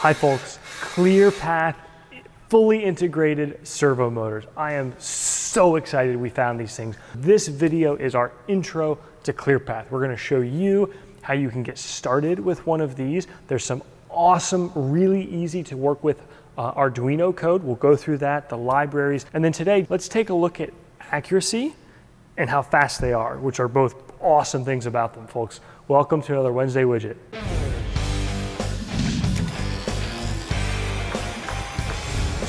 Hi folks, ClearPath fully integrated servo motors. I am so excited we found these things. This video is our intro to ClearPath. We're gonna show you how you can get started with one of these. There's some awesome, really easy to work with uh, Arduino code. We'll go through that, the libraries. And then today, let's take a look at accuracy and how fast they are, which are both awesome things about them, folks. Welcome to another Wednesday Widget.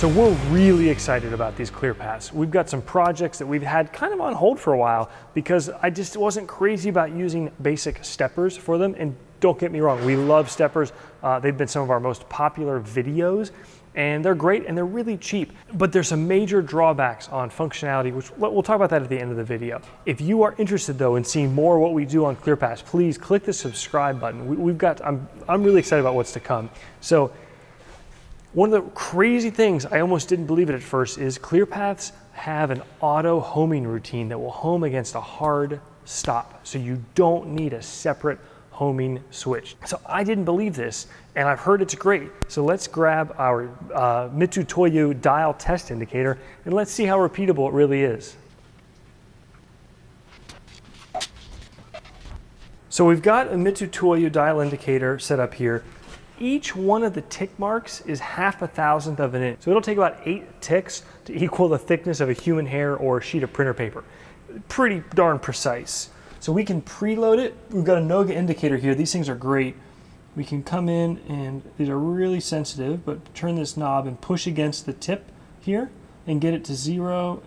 So we're really excited about these ClearPaths. We've got some projects that we've had kind of on hold for a while because I just wasn't crazy about using basic steppers for them. And don't get me wrong, we love steppers. Uh, they've been some of our most popular videos and they're great and they're really cheap. But there's some major drawbacks on functionality, which we'll talk about that at the end of the video. If you are interested though in seeing more what we do on ClearPaths, please click the subscribe button. We, have got, I'm, I'm really excited about what's to come. So one of the crazy things, I almost didn't believe it at first, is ClearPaths have an auto homing routine that will home against a hard stop. So you don't need a separate homing switch. So I didn't believe this, and I've heard it's great. So let's grab our uh, Mitutoyo dial test indicator, and let's see how repeatable it really is. So we've got a Mitutoyo dial indicator set up here each one of the tick marks is half a thousandth of an inch. So it'll take about eight ticks to equal the thickness of a human hair or a sheet of printer paper. Pretty darn precise. So we can preload it. We've got a Noga indicator here. These things are great. We can come in and these are really sensitive, but turn this knob and push against the tip here and get it to zero.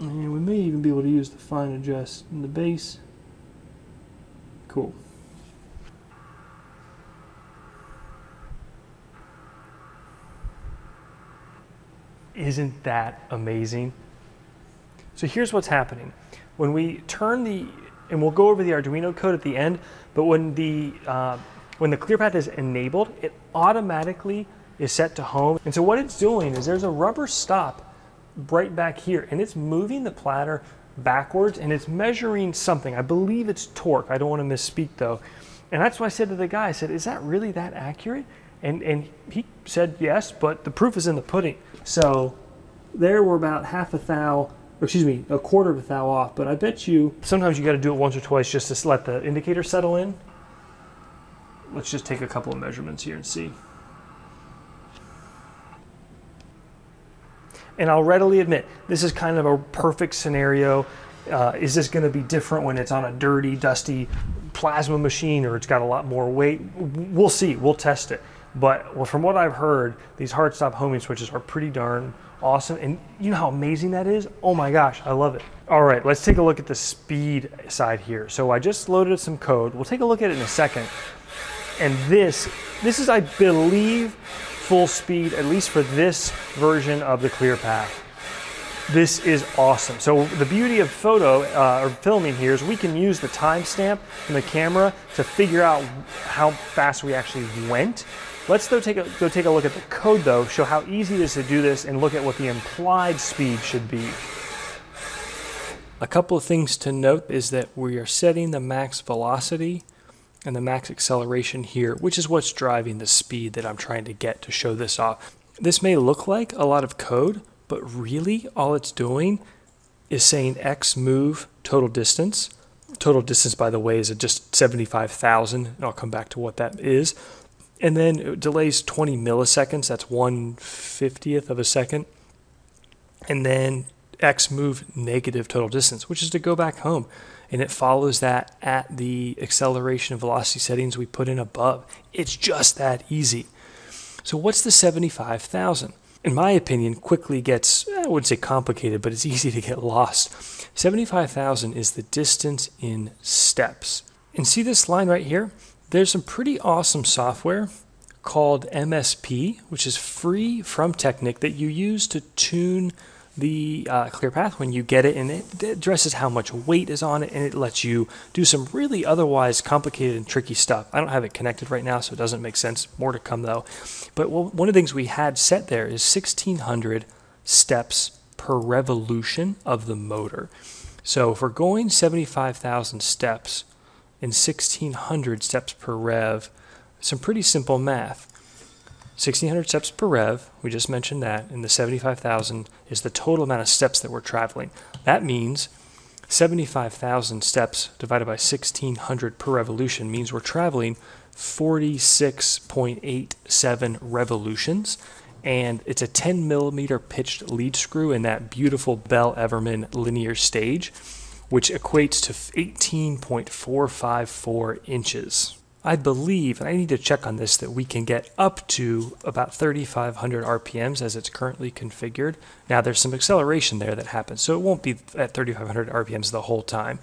And we may even be able to use the fine adjust in the base. Cool. Isn't that amazing? So here's what's happening. When we turn the, and we'll go over the Arduino code at the end, but when the, uh, when the ClearPath is enabled, it automatically is set to home. And so what it's doing is there's a rubber stop right back here, and it's moving the platter backwards, and it's measuring something. I believe it's torque. I don't want to misspeak though. And that's why I said to the guy, I said, is that really that accurate? And, and he said yes, but the proof is in the pudding. So there we're about half a thou, or excuse me, a quarter of a thou off. But I bet you sometimes you got to do it once or twice just to let the indicator settle in. Let's just take a couple of measurements here and see. And I'll readily admit, this is kind of a perfect scenario. Uh, is this going to be different when it's on a dirty, dusty plasma machine or it's got a lot more weight? We'll see. We'll test it. But well, from what I've heard, these hard stop homing switches are pretty darn awesome. And you know how amazing that is? Oh my gosh, I love it. All right, let's take a look at the speed side here. So I just loaded some code. We'll take a look at it in a second. And this, this is, I believe, full speed, at least for this version of the ClearPath. This is awesome. So the beauty of photo uh, or filming here is we can use the timestamp from the camera to figure out how fast we actually went Let's though take a, go take a look at the code though, show how easy it is to do this and look at what the implied speed should be. A couple of things to note is that we are setting the max velocity and the max acceleration here, which is what's driving the speed that I'm trying to get to show this off. This may look like a lot of code, but really all it's doing is saying x move total distance. Total distance, by the way, is just 75,000, and I'll come back to what that is and then it delays 20 milliseconds. That's one fiftieth of a second. And then x move negative total distance, which is to go back home. And it follows that at the acceleration and velocity settings we put in above. It's just that easy. So what's the 75,000? In my opinion, quickly gets, I wouldn't say complicated, but it's easy to get lost. 75,000 is the distance in steps. And see this line right here? There's some pretty awesome software called MSP, which is free from Teknic that you use to tune the uh, ClearPath when you get it, and it addresses how much weight is on it, and it lets you do some really otherwise complicated and tricky stuff. I don't have it connected right now, so it doesn't make sense. More to come though. But one of the things we had set there is 1600 steps per revolution of the motor. So if we're going 75,000 steps in 1600 steps per rev. some pretty simple math. 1600 steps per rev, we just mentioned that, and the 75,000 is the total amount of steps that we're traveling. That means 75,000 steps divided by 1600 per revolution means we're traveling 46.87 revolutions. And it's a 10 millimeter pitched lead screw in that beautiful Bell Everman linear stage, which equates to 18.454 inches. I believe, and I need to check on this, that we can get up to about 3,500 RPMs as it's currently configured. Now, there's some acceleration there that happens, so it won't be at 3,500 RPMs the whole time.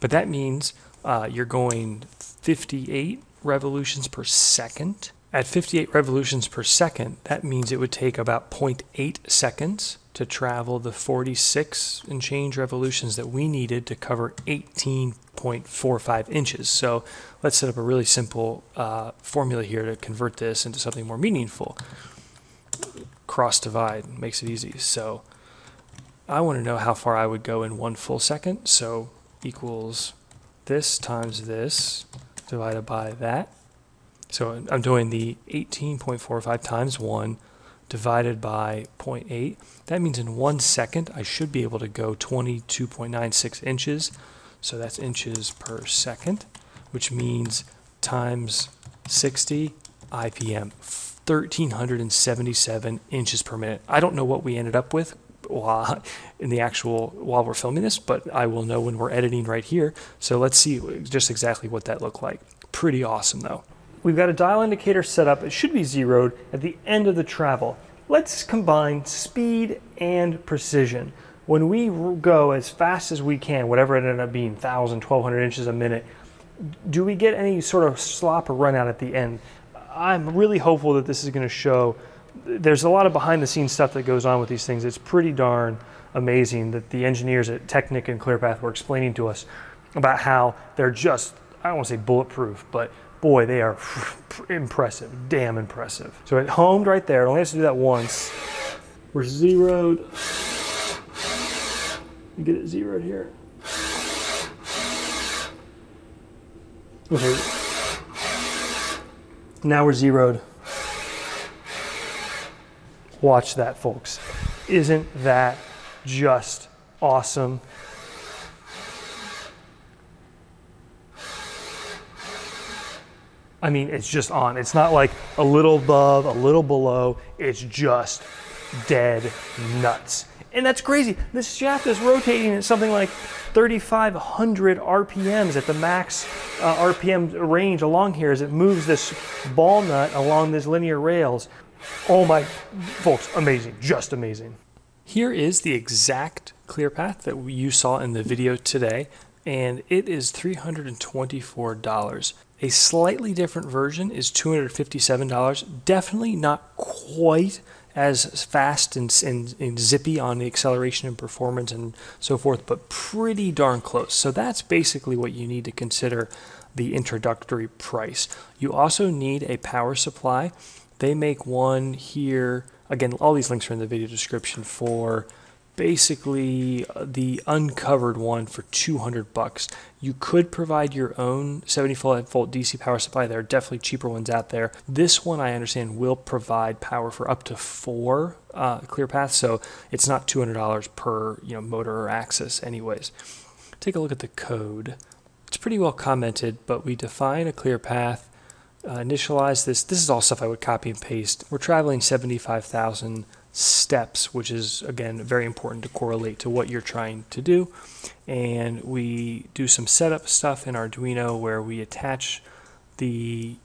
But that means uh, you're going 58 revolutions per second. At 58 revolutions per second, that means it would take about 0.8 seconds to travel the 46 and change revolutions that we needed to cover 18.45 inches. So let's set up a really simple uh, formula here to convert this into something more meaningful. Cross divide makes it easy. So I want to know how far I would go in one full second. So equals this times this divided by that. So I'm doing the 18.45 times 1 divided by 0.8. That means in one second I should be able to go 22.96 inches. So that's inches per second, which means times 60 IPM, 1377 inches per minute. I don't know what we ended up with while in the actual while we're filming this, but I will know when we're editing right here. So let's see just exactly what that looked like. Pretty awesome though. We've got a dial indicator set up. It should be zeroed at the end of the travel. Let's combine speed and precision. When we go as fast as we can, whatever it ended up being, 1,000, 1,200 inches a minute, do we get any sort of slop or run out at the end? I'm really hopeful that this is going to show. There's a lot of behind the scenes stuff that goes on with these things. It's pretty darn amazing that the engineers at Teknic and ClearPath were explaining to us about how they're just, I don't want to say bulletproof, but boy, they are impressive, damn impressive. So it homed right there. It only has to do that once. We're zeroed. Get it zeroed here. Okay. Now we're zeroed. Watch that, folks. Isn't that just awesome? I mean, it's just on. It's not like a little above, a little below. It's just dead nuts. And that's crazy. This shaft is rotating at something like 3,500 RPMs at the max uh, RPM range along here as it moves this ball nut along these linear rails. Oh my, folks, amazing, just amazing. Here is the exact ClearPath that you saw in the video today, and it is $324. A slightly different version is $257. Definitely not quite as fast and, and, and, zippy on the acceleration and performance and so forth, but pretty darn close. So that's basically what you need to consider the introductory price. You also need a power supply. They make one here. Again, all these links are in the video description for basically uh, the uncovered one for 200 bucks. You could provide your own 75 volt DC power supply. There are definitely cheaper ones out there. This one, I understand, will provide power for up to four uh, ClearPaths, so it's not $200 per you know motor or axis, anyways. Take a look at the code. It's pretty well commented, but we define a ClearPath. Uh, initialize this. This is all stuff I would copy and paste. We're traveling 75,000 steps, which is again very important to correlate to what you're trying to do. And we do some setup stuff in Arduino where we attach the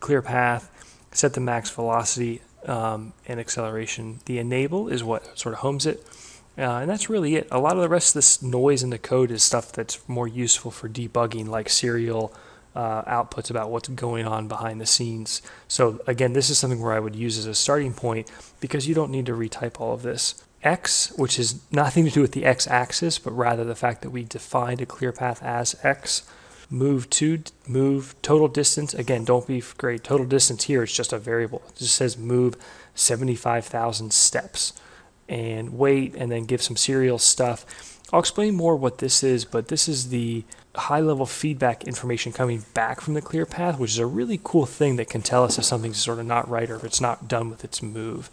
ClearPath, set the max velocity um, and acceleration. The enable is what sort of homes it. Uh, and that's really it. A lot of the rest of this noise in the code is stuff that's more useful for debugging, like serial uh, outputs about what's going on behind the scenes. So again, this is something where I would use as a starting point because you don't need to retype all of this. X, which is nothing to do with the x-axis, but rather the fact that we defined a ClearPath as x. Move to move total distance. Again, don't be great. Total distance here is just a variable. It just says move 75,000 steps and wait and then give some serial stuff I'll explain more what this is, but this is the high level feedback information coming back from the ClearPath, which is a really cool thing that can tell us if something's sort of not right or if it's not done with its move.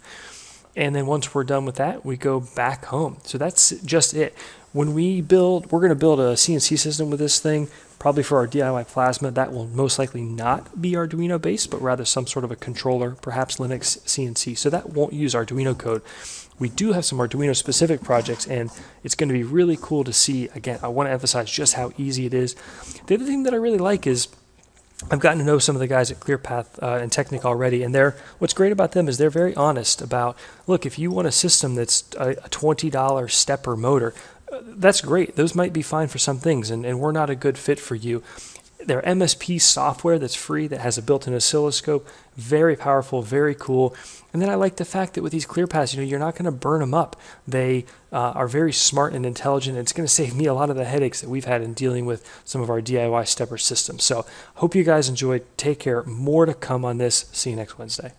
And then once we're done with that, we go back home. So that's just it. When we build, we're going to build a CNC system with this thing, probably for our DIY plasma. That will most likely not be Arduino based, but rather some sort of a controller, perhaps LinuxCNC. So that won't use Arduino code. We do have some Arduino specific projects, and it's going to be really cool to see. Again, I want to emphasize just how easy it is. The other thing that I really like is I've gotten to know some of the guys at ClearPath uh, and Teknic already, and they're what's great about them is they're very honest about look if you want a system that's a, twenty dollar stepper motor, uh, that's great. Those might be fine for some things, and, and we're not a good fit for you. Their MSP software that's free that has a built-in oscilloscope, very powerful, very cool. And then I like the fact that with these ClearPaths, you know, you're not going to burn them up. They uh, are very smart and intelligent. And it's going to save me a lot of the headaches that we've had in dealing with some of our DIY stepper systems. So hope you guys enjoyed. Take care. More to come on this. See you next Wednesday.